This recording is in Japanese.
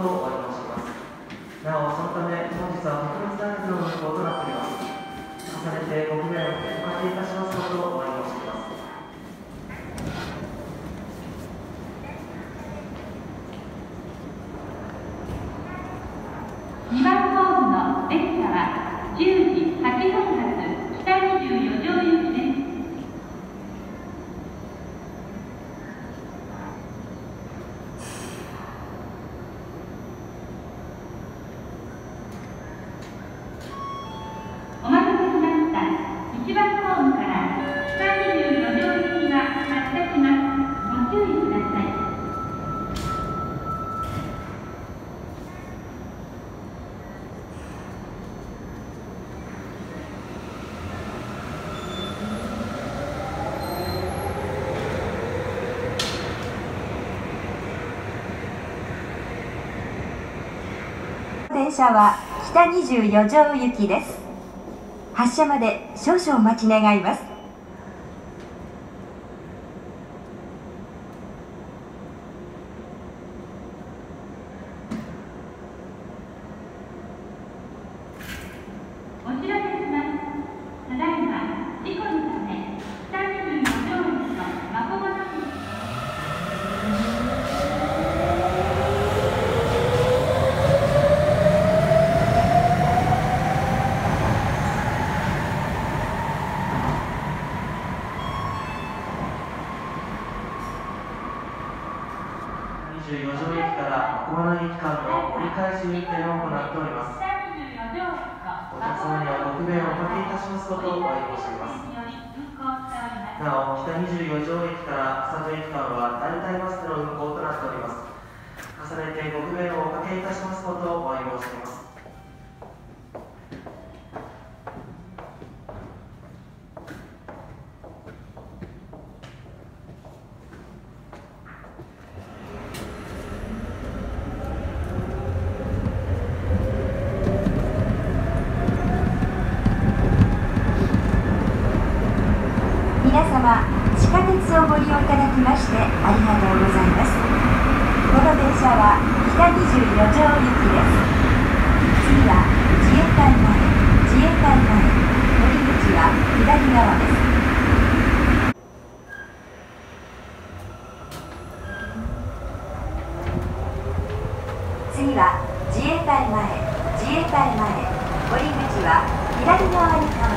ことをお詫び申します。なお、そのため、本日は特別な列の運行となっております。重ねてご不便をおかけいたしますことをお詫び申します。2番ホームの列車は10時8分発北24条行きです。お待たせしました。1番ホームから北24条行きが発車します。ご注意ください。電車は北24条行きです。発車まで少々お待ち願いますお知らせします。ただいま、事故のため、北24条駅と真駒の駅24条駅から駒の駅間の折り返し運転を行っております。お客様にはご不便をおかけいたしますことをお詫び申し上げます。により運行しております。なお、北24条駅から草津駅間は代替バスでの運行となっております。重ねてご不便をおかけいたしますことをお詫び申し上げます。様地下鉄をご利用いただきましてありがとうございます。この電車は北24条行きです。次は自衛隊前自衛隊前乗り口は左側です。次は自衛隊前自衛隊前降り口は左側に変わります。